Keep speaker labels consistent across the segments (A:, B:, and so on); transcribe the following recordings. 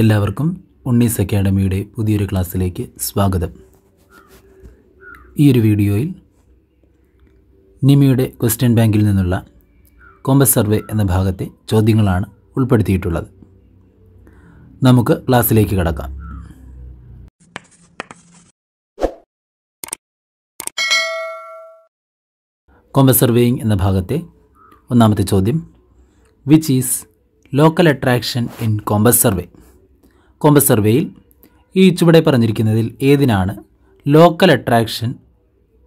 A: എല്ലാവർക്കും ഉണ്ണീസ് അക്കാഡമിയുടെ പുതിയൊരു ക്ലാസ്സിലേക്ക് സ്വാഗതം. ഈ ഒരു വീഡിയോയിൽ നിമിയുടെ ക്വസ്റ്റ്യൻ ബാങ്കിൽ നിന്നുള്ള കോമ്പസ് സർവേ എന്ന ഭാഗത്തെ ചോദ്യങ്ങളാണ് ഉൾപ്പെടുത്തിയിട്ടുള്ളത്. നമുക്ക് ക്ലാസ്സിലേക്ക് കടക്കാം. കോമ്പസ് സർവേയിങ് എന്ന ഭാഗത്തെ ഒന്നാമത്തെ ചോദ്യം which is local attraction in compass survey? Compass സർവേയിൽ ഈ ചുവടെ പറഞ്ഞിരിക്കുന്നതിൽ ഏതിനാണ് ലോക്കൽ അട്രാക്ഷൻ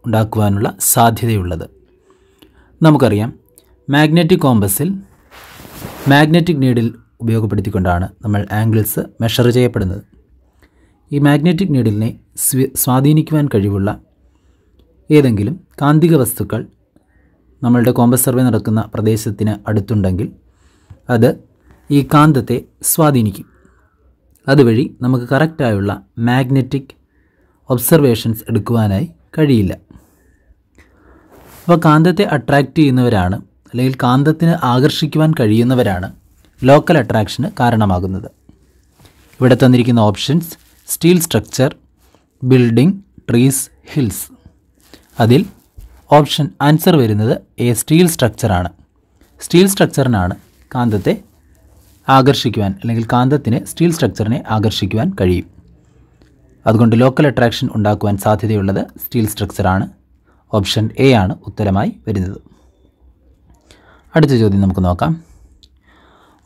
A: ഉണ്ടാക്കുവാനുള്ള സാധ്യതയുള്ളത്? നമുക്കറിയാം മാഗ്നറ്റിക് കോമ്പസിൽ മാഗ്നറ്റിക് നീഡിൽ ഉപയോഗപ്പെടുത്തിക്കൊണ്ടാണ് നമ്മൾ ആംഗിൾസ് മെഷർ ചെയ്യപ്പെടുന്നത്. ഈ മാഗ്നറ്റിക് നീഡിലിനെ സ്വി- സ്വാധീനിക്കുവാൻ കഴിവുള്ള ഏതെങ്കിലും കാന്തിക വസ്തുക്കൾ നമ്മളുടെ കോമ്പസ് സർവേ നടക്കുന്ന പ്രദേശത്തിന് അടുത്തുണ്ടെങ്കിൽ അത് ഈ കാന്തത്തെ സ്വാധീനിക്കും. അതുവഴി നമുക്ക് കറക്റ്റായുള്ള മാഗ്നറ്റിക് ഒബ്സർവേഷൻസ് എടുക്കുവാനായി കഴിയില്ല. അപ്പോൾ കാന്തത്തെ അട്രാക്റ്റ് ചെയ്യുന്നവരാണ് അല്ലെങ്കിൽ കാന്തത്തിന് ആകർഷിക്കുവാൻ കഴിയുന്നവരാണ് ലോക്കൽ അട്രാക്ഷന് കാരണമാകുന്നത്. ഇവിടെ തന്നിരിക്കുന്ന options steel structure building trees hills. അതിൽ ഓപ്ഷൻ ആൻസർ വരുന്നത് എ സ്റ്റീൽ സ്ട്രക്ചറാണ്. സ്റ്റീൽ സ്ട്രക്ചറിനാണ് കാന്തത്തെ ആകർഷിക്കുവാൻ അല്ലെങ്കിൽ കാന്തത്തിന് സ്റ്റീൽ സ്ട്രക്ചറിനെ ആകർഷിക്കുവാൻ കഴിയും. അതുകൊണ്ട് ലോക്കൽ അട്രാക്ഷൻ ഉണ്ടാക്കുവാൻ സാധ്യതയുള്ളത് സ്റ്റീൽ സ്ട്രക്ചറാണ് ഓപ്ഷൻ എ ആണ് ഉത്തരമായി വരുന്നത്. അടുത്ത ചോദ്യം നമുക്ക് നോക്കാം.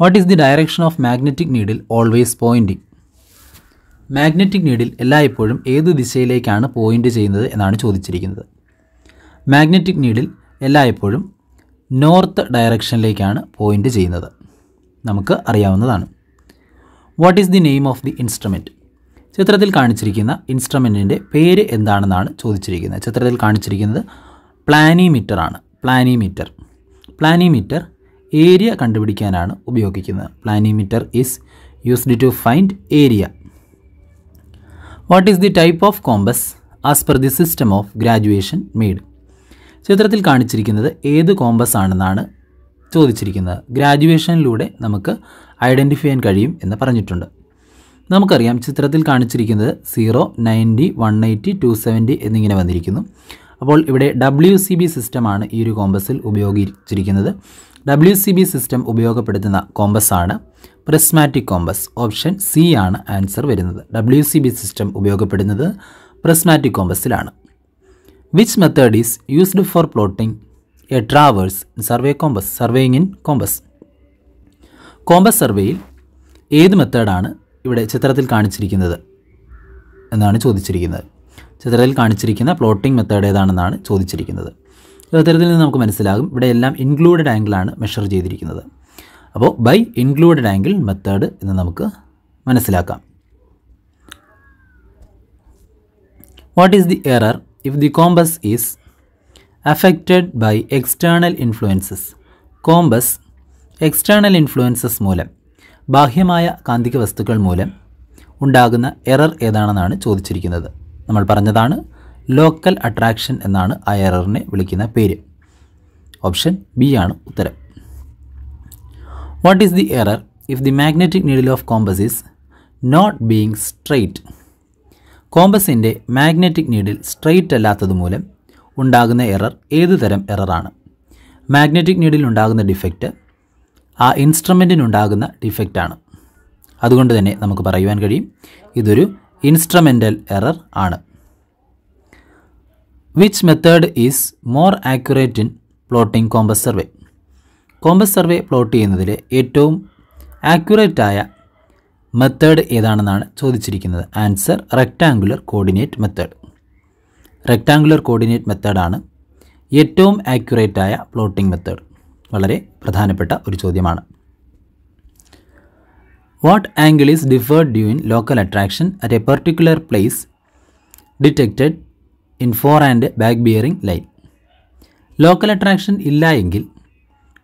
A: What is the direction of magnetic needle always pointing magnetic needle എല്ലായ്പ്പോഴും ഏത് ദിശയിലേക്കാണ് പോയിന്റ് ചെയ്യുന്നത് എന്നാണ് ചോദിച്ചിരിക്കുന്നത്. മാഗ്നറ്റിക് നീഡിൽ എല്ലായ്പ്പോഴും നോർത്ത് ഡയറക്ഷനിലേക്കാണ് പോയിന്റ് ചെയ്യുന്നത്. നമുക്ക് അറിയാവുന്നതാണ്. What is the name of the instrument ചിത്രത്തിൽ കാണിച്ചിരിക്കുന്ന ഇൻസ്ട്രുമെന്റിന്റെ പേര് എന്താണെന്നാണ് ചോദിച്ചിരിക്കുന്നത്. ചിത്രത്തിൽ കാണിച്ചിരിക്കുന്നത് പ്ലാനിമീറ്റർ ആണ്. പ്ലാനിമീറ്റർ പ്ലാനിമീറ്റർ ഏരിയ കണ്ടുപിടിക്കാനാണ് ഉപയോഗിക്കുന്നത്. Planimeter is used to find area what is the type of compass as per the system of graduation made ചിത്രത്തിൽ കാണിച്ചിരിക്കുന്നത് ഏത് കോമ്പസ് ആണെന്നാണ് ചോദിച്ചിരിക്കുന്നത് ഗ്രാജുവേഷനിലൂടെ നമുക്ക് ഐഡന്റിഫൈ ചെയ്യാൻ കഴിയും എന്ന് പറഞ്ഞിട്ടുണ്ട്. നമുക്കറിയാം ചിത്രത്തിൽ കാണിച്ചിരിക്കുന്നത് zero ninety one eighty two seventy എന്നിങ്ങനെ വന്നിരിക്കുന്നു. അപ്പോൾ ഇവിടെ ഡബ്ല്യു സി ബി സിസ്റ്റമാണ് ഈ ഒരു കോമ്പസിൽ ഉപയോഗിച്ചിരിക്കുന്നത്. ഡബ്ല്യു സി ബി സിസ്റ്റം ഉപയോഗപ്പെടുത്തുന്ന കോമ്പസാണ് പ്രിസ്മാറ്റിക് കോമ്പസ്. ഓപ്ഷൻ സി ആണ് ആൻസർ വരുന്നത്. ഡബ്ല്യു സി ബി സിസ്റ്റം ഉപയോഗപ്പെടുന്നത് prismatic കോമ്പസിലാണ്. Which method is used for plotting a traverse survey compass surveying in compass. Compass സർവേയിൽ ഏത് മെത്തേഡാണ് ഇവിടെ ചിത്രത്തിൽ കാണിച്ചിരിക്കുന്നത് എന്നാണ് ചോദിച്ചിരിക്കുന്നത്. ചിത്രത്തിൽ കാണിച്ചിരിക്കുന്ന പ്ലോട്ടിംഗ് മെത്തേഡ് ഏതാണെന്നാണ് ചോദിച്ചിരിക്കുന്നത്. ചിത്രത്തിൽ നിന്ന് നമുക്ക് മനസ്സിലാകും ഇവിടെ എല്ലാം ഇൻക്ലൂഡഡ് ആംഗിളാണ് മെഷർ ചെയ്തിരിക്കുന്നത്. അപ്പോൾ ബൈ ഇൻക്ലൂഡഡ് ആംഗിൾ മെത്തേഡ് എന്ന് നമുക്ക് മനസ്സിലാക്കാം. What is the error if the compass is affected by external influences compass external influences മൂലം ബാഹ്യമായ കാന്തിക വസ്തുക്കൾ മൂലം ഉണ്ടാകുന്ന എറർ ഏതാണെന്നാണ് ചോദിച്ചിരിക്കുന്നത്. നമ്മൾ പറഞ്ഞതാണ് ലോക്കൽ അട്രാക്ഷൻ എന്നാണ് ആ എററിനെ വിളിക്കുന്ന പേര്. ഓപ്ഷൻ ബി ആണ് ഉത്തരം. What is the error if the magnetic needle of compass is not being straight കോമ്പസിന്റെ magnetic needle straight അല്ലാത്തത് മൂലം ഉണ്ടാകുന്ന എറർ ഏത് തരം എററാണ്? മാഗ്നറ്റിക് നീഡിൽ ഉണ്ടാകുന്ന ഡിഫക്റ്റ് ആ ഇൻസ്ട്രുമെന്റിനുണ്ടാകുന്ന ഡിഫക്റ്റാണ്. അതുകൊണ്ട് തന്നെ നമുക്ക് പറയുവാൻ കഴിയും ഇതൊരു ഇൻസ്ട്രുമെന്റൽ എറർ ആണ്. Which method is more accurate in plotting compass survey compass survey plot ചെയ്യുന്നതിലെ ഏറ്റവും ആക്യുറേറ്റായ മെത്തേഡ് ഏതാണെന്നാണ് ചോദിച്ചിരിക്കുന്നത്? Answer rectangular coordinate method rectangular coordinate മെത്തേഡാണ് ഏറ്റവും ആക്യുറേറ്റ് ആയ പ്ലോട്ടിംഗ് മെത്തേഡ് വളരെ പ്രധാനപ്പെട്ട ഒരു ചോദ്യമാണ്. What angle is differed due in local attraction at a particular place detected in fore and back bearing line local attraction ഇല്ല എങ്കിൽ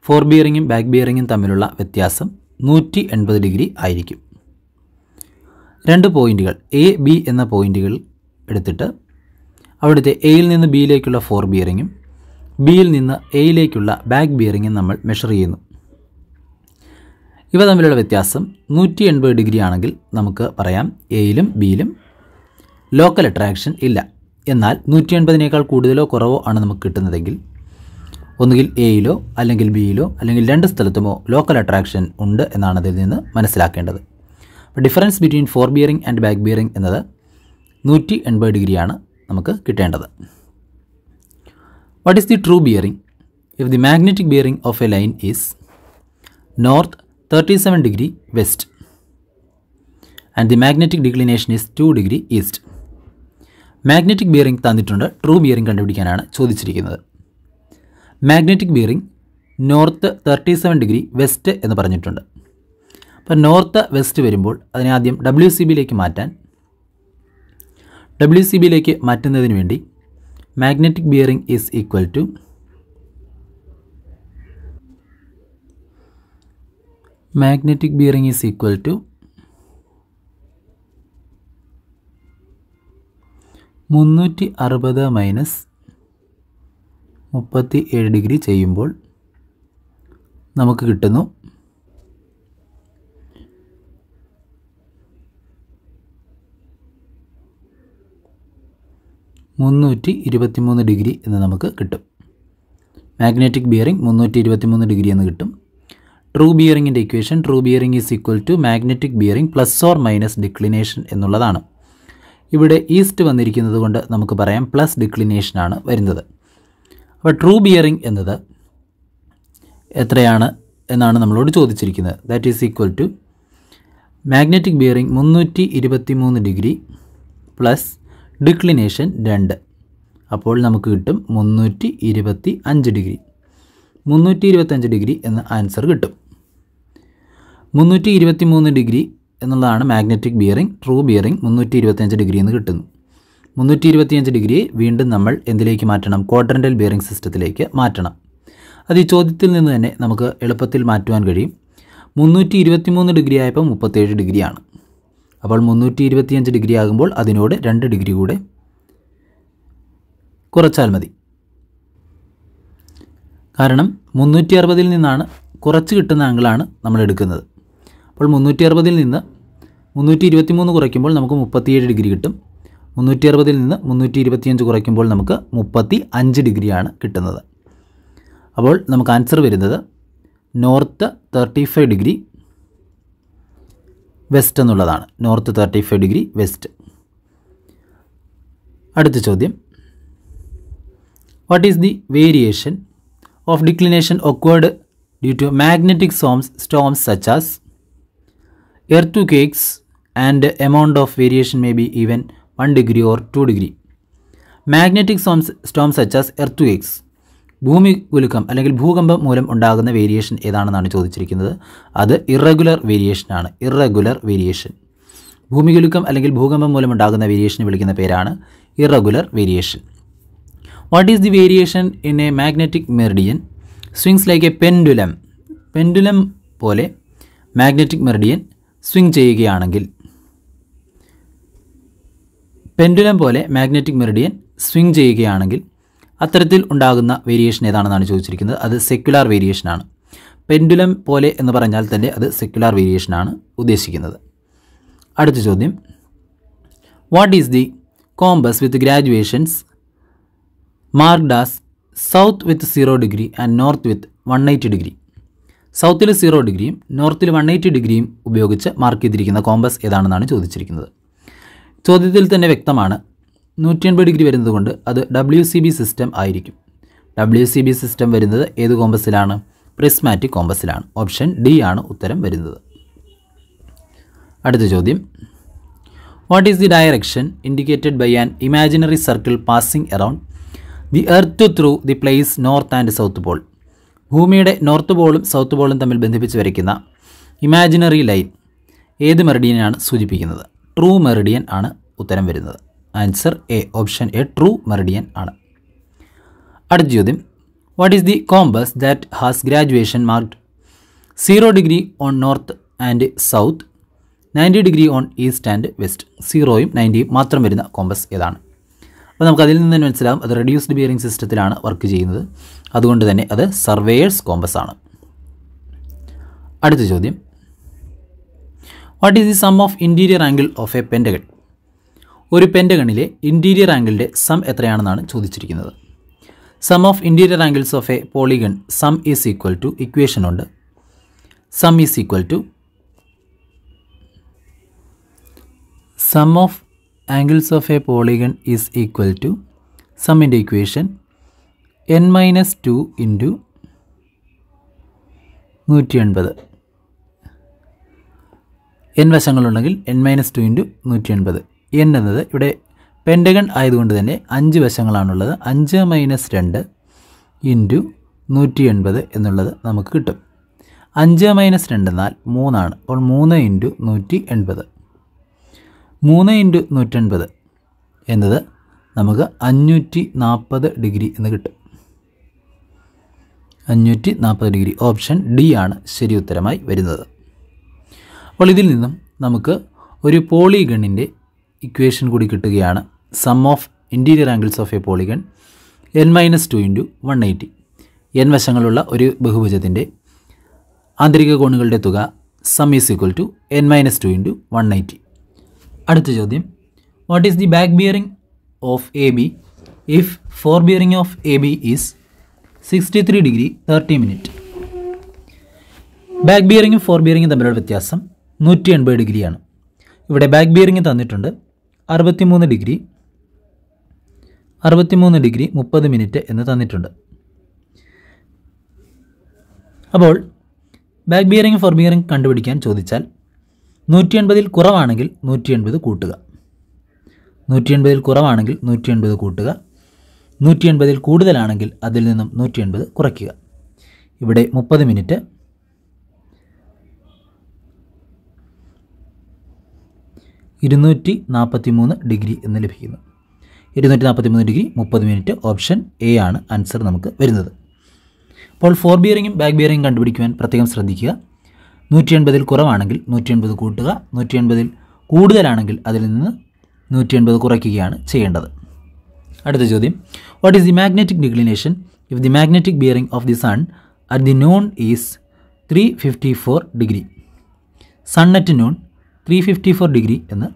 A: ഫോർ ബിയറിങ്ങും ബാക്ക് ബിയറിങ്ങും തമ്മിലുള്ള വ്യത്യാസം നൂറ്റി എൺപത് ഡിഗ്രി ആയിരിക്കും. രണ്ട് പോയിന്റുകൾ എ ബി എന്ന പോയിന്റുകൾ എടുത്തിട്ട് അവിടുത്തെ എയിൽ നിന്ന് ബിയിലേക്കുള്ള ഫോർ ബിയറിങ്ങും ബിയിൽ നിന്ന് എയിലേക്കുള്ള ബാക്ക് ബിയറിങ്ങും നമ്മൾ മെഷർ ചെയ്യുന്നു. ഇവ തമ്മിലുള്ള വ്യത്യാസം നൂറ്റി എൺപത് ഡിഗ്രി ആണെങ്കിൽ നമുക്ക് പറയാം എയിലും ബിയിലും ലോക്കൽ അട്രാക്ഷൻ ഇല്ല. എന്നാൽ നൂറ്റി എൺപതിനേക്കാൾ കൂടുതലോ കുറവോ ആണ് നമുക്ക് കിട്ടുന്നതെങ്കിൽ ഒന്നുകിൽ എയിലോ അല്ലെങ്കിൽ ബിയിലോ അല്ലെങ്കിൽ രണ്ട് സ്ഥലത്തുമോ ലോക്കൽ അട്രാക്ഷൻ ഉണ്ട് എന്നാണ് അതിൽ നിന്ന് മനസ്സിലാക്കേണ്ടത്. Difference between fore bearing and back bearing എന്നത് നൂറ്റി എൺപത് ഡിഗ്രിയാണ് നമുക്ക് കിട്ടേണ്ടത്. What is the true bearing if the magnetic bearing of a line is north thirty seven degree west and the magnetic declination is two degree east magnetic bearing തന്നിട്ടുണ്ട് true bearing കണ്ടുപിടിക്കാനാണ് ചോദിച്ചിരിക്കുന്നത്. Magnetic bearing north thirty seven degree west എന്ന് പറഞ്ഞിട്ടുണ്ട്. അപ്പോൾ north west വരുമ്പോൾ അതിനെ ആദ്യം W C ബിയിലേക്ക് മാറ്റാൻ ഡബ്ല്യു സി ബിയിലേക്ക് മാറ്റുന്നതിന് വേണ്ടി magnetic bearing is equal to magnetic bearing is equal to മുന്നൂറ്റി അറുപത് മൈനസ് മുപ്പത്തി ഏഴ് ഡിഗ്രി ചെയ്യുമ്പോൾ നമുക്ക് കിട്ടുന്നു മുന്നൂറ്റി ഇരുപത്തിമൂന്ന് ഡിഗ്രി എന്ന് നമുക്ക് കിട്ടും. മാഗ്നറ്റിക് ബിയറിംഗ് മുന്നൂറ്റി ഇരുപത്തിമൂന്ന് ഡിഗ്രി എന്ന് കിട്ടും. True ബിയറിങ്ങിന്റെ equation true bearing is equal to magnetic bearing plus or minus declination എന്നുള്ളതാണ്. ഇവിടെ ഈസ്റ്റ് വന്നിരിക്കുന്നത് കൊണ്ട് നമുക്ക് പറയാം പ്ലസ് ഡിക്ലിനേഷനാണ് വരുന്നത്. അപ്പോൾ ട്രൂ ബിയറിംഗ് എന്നത് എത്രയാണ് എന്നാണ് നമ്മളോട് ചോദിച്ചിരിക്കുന്നത്. That is equal to magnetic bearing മുന്നൂറ്റി ഡിഗ്രി പ്ലസ് ഡിക്ലിനേഷൻ രണ്ട്. അപ്പോൾ നമുക്ക് കിട്ടും മുന്നൂറ്റി ഇരുപത്തി അഞ്ച് ഡിഗ്രി. മുന്നൂറ്റി ഇരുപത്തഞ്ച് ഡിഗ്രി എന്ന ആൻസർ കിട്ടും. മുന്നൂറ്റി ഇരുപത്തി മൂന്ന് ഡിഗ്രി എന്നുള്ളതാണ് മാഗ്നറ്റിക് ബിയറിംഗ് ട്രൂ ബിയറിംഗ് മുന്നൂറ്റി ഇരുപത്തിയഞ്ച് ഡിഗ്രി എന്ന് കിട്ടുന്നു. മുന്നൂറ്റി ഇരുപത്തിയഞ്ച് ഡിഗ്രിയെ വീണ്ടും നമ്മൾ എന്തിലേക്ക് മാറ്റണം? ക്വാഡ്രന്റൽ ബിയറിംഗ് സിസ്റ്റത്തിലേക്ക് മാറ്റണം. അത് ഈ ചോദ്യത്തിൽ നിന്ന് തന്നെ നമുക്ക് എളുപ്പത്തിൽ മാറ്റുവാൻ കഴിയും. മുന്നൂറ്റി ഇരുപത്തിമൂന്ന് ഡിഗ്രി ആയപ്പോൾ മുപ്പത്തേഴ് ഡിഗ്രിയാണ്. അപ്പോൾ മുന്നൂറ്റി ഇരുപത്തിയഞ്ച് ഡിഗ്രി ആകുമ്പോൾ അതിനോട് രണ്ട് ഡിഗ്രി കൂടെ കുറച്ചാൽ മതി. കാരണം മുന്നൂറ്റി അറുപതിൽ നിന്നാണ് കുറച്ച് കിട്ടുന്ന ആംഗിളാണ് നമ്മൾ എടുക്കുന്നത്. അപ്പോൾ മുന്നൂറ്റി അറുപതിൽ നിന്ന് മുന്നൂറ്റി ഇരുപത്തി മൂന്ന് കുറയ്ക്കുമ്പോൾ നമുക്ക് മുപ്പത്തിയേഴ് ഡിഗ്രി കിട്ടും. മുന്നൂറ്റി അറുപതിൽ നിന്ന് മുന്നൂറ്റി ഇരുപത്തിയഞ്ച് കുറയ്ക്കുമ്പോൾ നമുക്ക് മുപ്പത്തി അഞ്ച് ഡിഗ്രിയാണ് കിട്ടുന്നത്. അപ്പോൾ നമുക്ക് ആൻസർ വരുന്നത് north thirty five degree west എന്നുള്ളതാണ്. North thirty five degree west. അടുത്ത ചോദ്യം. What is the variation of declination occurred due to magnetic storms storms such as earthquakes and amount of variation may be even 1 degree or 2 degree. Magnetic storms storms such as earthquakes. ഭൂമി കുലുക്കം അല്ലെങ്കിൽ ഭൂകമ്പം മൂലം ഉണ്ടാകുന്ന variation ഏതാണെന്നാണ് ചോദിച്ചിരിക്കുന്നത്? അത് irregular വേരിയേഷനാണ് ഇറഗുലർ വേരിയേഷൻ ഭൂമി കുലുക്കം അല്ലെങ്കിൽ ഭൂകമ്പം മൂലം ഉണ്ടാകുന്ന വേരിയേഷനെ വിളിക്കുന്ന പേരാണ് irregular variation what is the variation in a magnetic meridian swings like a pendulum pendulum പോലെ മാഗ്നറ്റിക് മെറിഡിയൻ സ്വിങ് ചെയ്യുകയാണെങ്കിൽ പെൻഡുലം പോലെ മാഗ്നറ്റിക് മെറിഡിയൻ സ്വിങ് ചെയ്യുകയാണെങ്കിൽ അത്തരത്തിൽ ഉണ്ടാകുന്ന വേരിയേഷൻ ഏതാണെന്നാണ് ചോദിച്ചിരിക്കുന്നത്. അത് സെക്യുലാർ വേരിയേഷനാണ് പെൻഡുലം പോലെ എന്ന് പറഞ്ഞാൽ തന്നെ അത് സെക്യുലാർ വേരിയേഷനാണ് ഉദ്ദേശിക്കുന്നത്. അടുത്ത ചോദ്യം. What is the compass with graduations marked as south with zero degree and north with one eighty degree സൗത്തിൽ zero ഡിഗ്രിയും നോർത്തിൽ വൺ എയ്റ്റി ഡിഗ്രിയും ഉപയോഗിച്ച് മാർക്ക് ചെയ്തിരിക്കുന്ന കോമ്പസ് ഏതാണെന്നാണ് ചോദിച്ചിരിക്കുന്നത്. ചോദ്യത്തിൽ തന്നെ വ്യക്തമാണ് നൂറ്റി എൺപത് ഡിഗ്രി വരുന്നത് കൊണ്ട് അത് ഡബ്ല്യു സി ബി സിസ്റ്റം ആയിരിക്കും. ഡബ്ല്യു സി ബി സിസ്റ്റം വരുന്നത് ഏത് കോമ്പസിലാണ്? പ്രിസ്മാറ്റിക് കോമ്പസിലാണ്. ഓപ്ഷൻ ഡി ആണ് ഉത്തരം വരുന്നത്. അടുത്ത ചോദ്യം. What is the direction indicated by an imaginary circle passing around the earth through the place north and south pole ഭൂമിയുടെ നോർത്ത് പോളും സൗത്ത് പോളും തമ്മിൽ ബന്ധിപ്പിച്ച് വരയ്ക്കുന്ന ഇമാജിനറി ലൈൻ ഏത് മെറിഡിയനാണ് സൂചിപ്പിക്കുന്നത്? ട്രൂ മെറിഡിയൻ ആണ് ഉത്തരം വരുന്നത്. Answer A option A true meridian ആണ്. അടുത്ത ചോദ്യം. What is the compass that has graduation marked zero degree on north and south ninety degree on east and west സീറോയും നയന്റിയും മാത്രം വരുന്ന കോമ്പസ് ഏതാണ്? അപ്പോൾ നമുക്ക് അതിൽ നിന്ന് തന്നെ മനസ്സിലാവും. അത് റെഡ്യൂസ്ഡ് ബിയറിംഗ് സിസ്റ്റത്തിലാണ് വർക്ക് ചെയ്യുന്നത്. അതുകൊണ്ട് തന്നെ അത് സർവേയേഴ്സ് കോമ്പസ് ആണ്. അടുത്ത ചോദ്യം. What is the sum of interior angle of a pentagon ഒരു പെന്റഗണിലെ ഇന്റീരിയർ ആംഗിളിന്റെ സം എത്രയാണെന്നാണ് ചോദിച്ചിരിക്കുന്നത്. Sum of interior angles of a polygon sum is equal to equation ഉണ്ട്. Sum is equal to sum of angles of a polygon is equal to സമ്മിന്റെ equation n minus two into നൂറ്റി എൺപത് N വശങ്ങളുണ്ടെങ്കിൽ N minus two into നൂറ്റി എൺപത് N എന്നത് ഇവിടെ pentagon ആയതുകൊണ്ട് തന്നെ അഞ്ച് വശങ്ങളാണുള്ളത്. അഞ്ച് മൈനസ് രണ്ട് ഇന്റു നൂറ്റി എൺപത് എന്നുള്ളത് നമുക്ക് കിട്ടും. അഞ്ച് മൈനസ് രണ്ട് എന്നാൽ മൂന്നാണ്. അപ്പോൾ മൂന്ന് ഇന്റു നൂറ്റി എൺപത് മൂന്ന് ഇന്റു നൂറ്റൻപത് എന്നത് നമുക്ക് അഞ്ഞൂറ്റി നാൽപ്പത് ഡിഗ്രി എന്ന് കിട്ടും. അഞ്ഞൂറ്റി നാൽപ്പത് ഡിഗ്രി ഓപ്ഷൻ ഡി ആണ് ശരി ഉത്തരമായി വരുന്നത്. അപ്പോൾ ഇതിൽ നിന്നും നമുക്ക് ഒരു പോളിഗണിന്റെ ഇക്വേഷൻ കൂടി കിട്ടുകയാണ്. Sum of interior angles of a polygon n minus two into one eighty n വശങ്ങളുള്ള ഒരു ബഹുഭുജത്തിന്റെ ആന്തരിക കോണുകളുടെ തുക sum is equal to n minus two into one eighty അടുത്ത ചോദ്യം. What is the back bearing of A B if fore bearing of A B is sixty three degree thirty minute back ബിയറിംഗും fore ബിയറിംഗും തമ്മിലുള്ള വ്യത്യാസം നൂറ്റി എൺപത് ഡിഗ്രിയാണ് ഇവിടെ back bearing തന്നിട്ടുണ്ട് അറുപത്തിമൂന്ന് ഡിഗ്രി അറുപത്തിമൂന്ന് ഡിഗ്രി മുപ്പത് മിനിറ്റ് എന്ന് തന്നിട്ടുണ്ട്. അപ്പോൾ ബാക്ക് ബിയറിംഗ് ഫോർ ബിയറിംഗ് കണ്ടുപിടിക്കാൻ ചോദിച്ചാൽ നൂറ്റി എൺപതിൽ കുറവാണെങ്കിൽ നൂറ്റി എൺപത് കൂട്ടുക. നൂറ്റി എൺപതിൽ കുറവാണെങ്കിൽ നൂറ്റി എൺപത് കൂട്ടുക. നൂറ്റി എൺപതിൽ കൂടുതലാണെങ്കിൽ അതിൽ നിന്നും നൂറ്റി എൺപത് കുറയ്ക്കുക. ഇവിടെ മുപ്പത് മിനിറ്റ് ഇരുന്നൂറ്റി നാൽപ്പത്തി മൂന്ന് ഡിഗ്രി എന്ന് ലഭിക്കുന്നു. ഇരുന്നൂറ്റി നാൽപ്പത്തി മൂന്ന് ഡിഗ്രി മുപ്പത് മിനിറ്റ് ഓപ്ഷൻ എ ആണ് ആൻസർ നമുക്ക് വരുന്നത്. അപ്പോൾ ഫോർ ബിയറിങ്ങും ബാക്ക് ബിയറിങ്ങും കണ്ടുപിടിക്കുവാൻ പ്രത്യേകം ശ്രദ്ധിക്കുക. നൂറ്റി എൺപതിൽ കുറവാണെങ്കിൽ നൂറ്റി എൺപത് കൂട്ടുക. നൂറ്റി എൺപതിൽ കൂടുതലാണെങ്കിൽ അതിൽ നിന്ന് നൂറ്റി എൺപത് കുറയ്ക്കുകയാണ് ചെയ്യേണ്ടത്. അടുത്ത ചോദ്യം. What is the magnetic declination if the magnetic bearing of the sun at the noon is three fifty four degree sun at noon three fifty four degree എന്ന്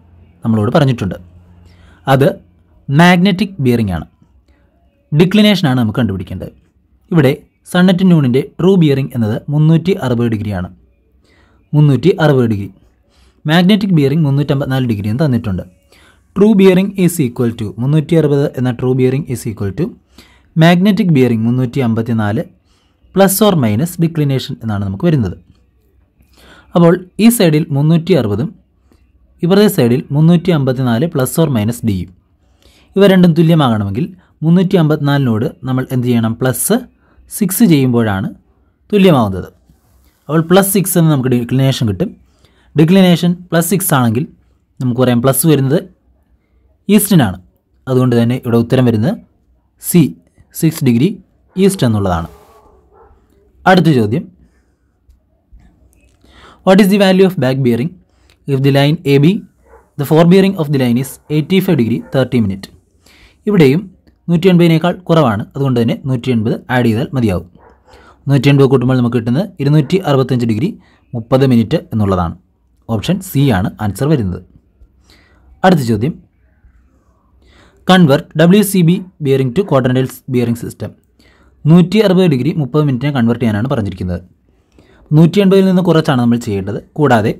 A: നമ്മളോട് പറഞ്ഞിട്ടുണ്ട്. അത് മാഗ്നറ്റിക് ബിയറിംഗ് ആണ്. ഡിക്ലിനേഷനാണ് നമുക്ക് കണ്ടുപിടിക്കേണ്ടത്. ഇവിടെ സണ്ണറ്റ് ന്യൂണിന്റെ ട്രൂ ബിയറിംഗ് എന്നത് മുന്നൂറ്റി അറുപത് ഡിഗ്രിയാണ് മുന്നൂറ്റി അറുപത് ഡിഗ്രി മാഗ്നറ്റിക് ബിയറിംഗ് മുന്നൂറ്റമ്പത്തിനാല് ഡിഗ്രി എന്ന് തന്നിട്ടുണ്ട്. True bearing is equal to മുന്നൂറ്റി അറുപത് എന്ന true bearing is equal to magnetic bearing മുന്നൂറ്റി അമ്പത്തി നാല് പ്ലസ് ഓർ മൈനസ് ഡിക്ലിനേഷൻ എന്നാണ് നമുക്ക് വരുന്നത്. അപ്പോൾ ഈ സൈഡിൽ മുന്നൂറ്റി അറുപതും ഇവരുടെ സൈഡിൽ മുന്നൂറ്റി അമ്പത്തിനാല് പ്ലസ് ഓർ മൈനസ് ഡിയും ഇവ രണ്ടും തുല്യമാകണമെങ്കിൽ മുന്നൂറ്റി അമ്പത്തിനാലിനോട് നമ്മൾ എന്ത് ചെയ്യണം? പ്ലസ് സിക്സ് ചെയ്യുമ്പോഴാണ് തുല്യമാവുന്നത്. അപ്പോൾ പ്ലസ് സിക്സ് എന്ന് നമുക്ക് ഡിക്ലിനേഷൻ കിട്ടും. ഡിക്ലിനേഷൻ പ്ലസ് സിക്സ് ആണെങ്കിൽ നമുക്ക് പറയാം പ്ലസ് വരുന്നത് ഈസ്റ്റിനാണ്. അതുകൊണ്ട് തന്നെ ഇവിടെ ഉത്തരം വരുന്നത് സി സിക്സ് ഡിഗ്രി ഈസ്റ്റ് എന്നുള്ളതാണ്. അടുത്ത ചോദ്യം. What is the value of back bearing? If the line AB, the of the line is eighty five degree thirty minute ഇവിടെയും നൂറ്റി എൺപതിനേക്കാൾ കുറവാണ്. അതുകൊണ്ട് തന്നെ നൂറ്റി എൺപത് ആഡ് ചെയ്താൽ മതിയാവും. നൂറ്റി എൺപത് കൂട്ടുമ്പോൾ നമുക്ക് കിട്ടുന്നത് ഇരുന്നൂറ്റി അറുപത്തഞ്ച് ഡിഗ്രി മുപ്പത് മിനിറ്റ് എന്നുള്ളതാണ്. ഓപ്ഷൻ സി ആണ് ആൻസർ വരുന്നത്. അടുത്ത ചോദ്യം. Convert W C B bearing to quadrantal bearing system നൂറ്റി അറുപത് ഡിഗ്രി മുപ്പത് മിനിറ്റിനെ കൺവെർട്ട് ചെയ്യാനാണ് പറഞ്ഞിരിക്കുന്നത്. നൂറ്റി എൺപതിൽ നിന്ന് കുറച്ചാണ് നമ്മൾ ചെയ്യേണ്ടത്. കൂടാതെ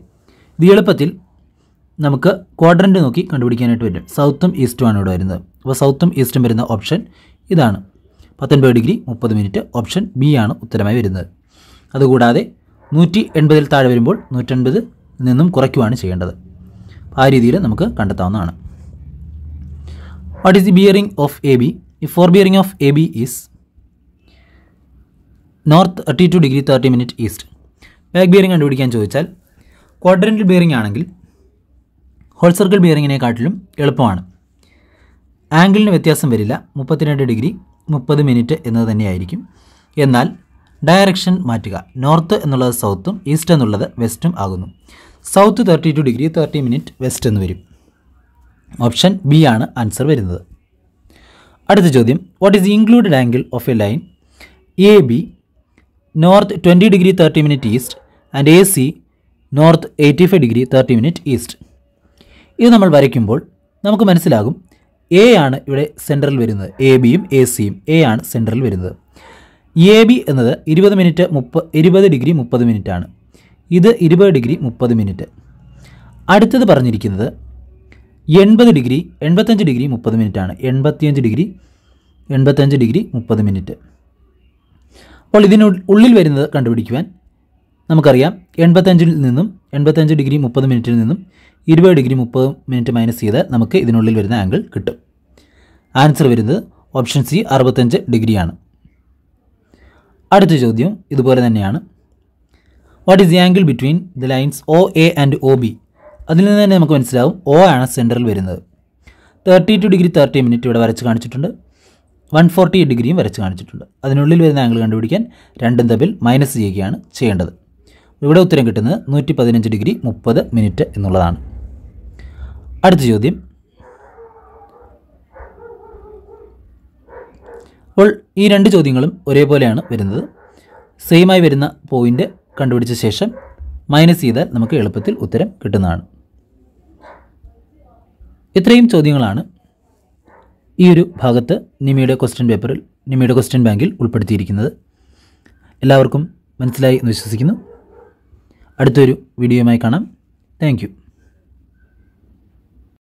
A: ഇത് എളുപ്പത്തിൽ നമുക്ക് ക്വാഡ്രന്റ് നോക്കി കണ്ടുപിടിക്കാനായിട്ട് പറ്റും. സൗത്തും ഈസ്റ്റും ആണ് ഇവിടെ വരുന്നത്. അപ്പോൾ സൗത്തും ഈസ്റ്റും വരുന്ന ഓപ്ഷൻ ഇതാണ്. പത്തൊൻപത് ഡിഗ്രി മുപ്പത് മിനിറ്റ് ഓപ്ഷൻ ബി ആണ് ഉത്തരമായി വരുന്നത്. അതുകൂടാതെ നൂറ്റി എൺപതിൽ താഴെ വരുമ്പോൾ നൂറ്റൻപത് നിന്നും കുറയ്ക്കുവാണ് ചെയ്യേണ്ടത്. ആ രീതിയിൽ നമുക്ക് കണ്ടെത്താവുന്നതാണ്. What is the bearing of A B ഈ fore bearing of A B is north thirty two degree thirty minute east back bearing കണ്ടുപിടിക്കാൻ ചോദിച്ചാൽ ക്വാഡ്രന്റൽ ബിയറിംഗ് ആണെങ്കിൽ ഹോൾ സർക്കിൾ ബിയറിങ്ങിനെക്കാട്ടിലും എളുപ്പമാണ്. ആംഗിളിന് വ്യത്യാസം വരില്ല. മുപ്പത്തിരണ്ട് ഡിഗ്രി മുപ്പത് മിനിറ്റ് എന്നത് തന്നെയായിരിക്കും. എന്നാൽ ഡയറക്ഷൻ മാറ്റുക. നോർത്ത് എന്നുള്ളത് സൗത്തും ഈസ്റ്റ് എന്നുള്ളത് വെസ്റ്റും ആകുന്നു. South thirty two degree thirty minute west എന്ന് വരും. ഓപ്ഷൻ ബി ആണ് ആൻസർ വരുന്നത്. അടുത്ത ചോദ്യം. What is included angle of a line A B north twenty degree thirty minute east and A C north eighty five degree thirty minute east ഇത് നമ്മൾ വരയ്ക്കുമ്പോൾ നമുക്ക് മനസ്സിലാകും എ ആണ് ഇവിടെ സെന്ററിൽ വരുന്നത്. എ ബിയും എ സിയും എ ആണ് സെന്ററിൽ വരുന്നത്. എ ബി എന്നത് ഇരുപത് മിനിറ്റ് മുപ്പ ഇരുപത് ഡിഗ്രി മുപ്പത് മിനിറ്റ് ആണ്. ഇത് ഇരുപത് ഡിഗ്രി മുപ്പത് മിനിറ്റ് അടുത്തത് പറഞ്ഞിരിക്കുന്നത് എൺപത് ഡിഗ്രി എൺപത്തഞ്ച് ഡിഗ്രി മുപ്പത് മിനിറ്റ് ആണ്. എൺപത്തിയഞ്ച് ഡിഗ്രി എൺപത്തഞ്ച് ഡിഗ്രി മുപ്പത് മിനിറ്റ് അപ്പോൾ ഇതിന് ഉള്ളിൽ വരുന്നത് കണ്ടുപിടിക്കുവാൻ നമുക്കറിയാം എൺപത്തഞ്ചിൽ നിന്നും എൺപത്തഞ്ച് ഡിഗ്രി മുപ്പത് മിനിറ്റിൽ നിന്നും ഇരുപത് ഡിഗ്രി മുപ്പത് മിനിറ്റ് മൈനസ് ചെയ്ത് നമുക്ക് ഇതിനുള്ളിൽ വരുന്ന ആംഗിൾ കിട്ടും. ആൻസർ വരുന്നത് ഓപ്ഷൻ സി അറുപത്തഞ്ച് ഡിഗ്രിയാണ്. അടുത്ത ചോദ്യം ഇതുപോലെ തന്നെയാണ്. What is the angle between the lines O A and O B അതിൽ നിന്ന് തന്നെ നമുക്ക് മനസ്സിലാവും ഒ ആണ് സെന്ററിൽ വരുന്നത്. Thirty two degree thirty minute ഇവിടെ വരച്ച് കാണിച്ചിട്ടുണ്ട്. വൺ ഫോർട്ടി ഡിഗ്രിയും വരച്ച് കാണിച്ചിട്ടുണ്ട്. അതിനുള്ളിൽ വരുന്ന ആംഗിൾ കണ്ടുപിടിക്കാൻ രണ്ടും തമ്മിൽ മൈനസ് ചെയ്യുകയാണ് ചെയ്യേണ്ടത്. ഇവിടെ ഉത്തരം കിട്ടുന്നത് നൂറ്റി പതിനഞ്ച് ഡിഗ്രി മുപ്പത് മിനിറ്റ് എന്നുള്ളതാണ്. അടുത്ത ചോദ്യം. അപ്പോൾ ഈ രണ്ട് ചോദ്യങ്ങളും ഒരേപോലെയാണ് വരുന്നത്. സെയിമായി വരുന്ന പോയിന്റ് കണ്ടുപിടിച്ച ശേഷം മൈനസ് ചെയ്താൽ നമുക്ക് എളുപ്പത്തിൽ ഉത്തരം കിട്ടുന്നതാണ്. ഇത്രയും ചോദ്യങ്ങളാണ് ഈ ഒരു ഭാഗത്ത് നിമിയുടെ ക്വസ്റ്റ്യൻ പേപ്പറിൽ നിമിയുടെ ക്വസ്റ്റ്യൻ ബാങ്കിൽ ഉൾപ്പെടുത്തിയിരിക്കുന്നത്. എല്ലാവർക്കും മനസ്സിലായി എന്ന് വിശ്വസിക്കുന്നു. അടുത്തൊരു വീഡിയോയുമായി കാണാം. താങ്ക്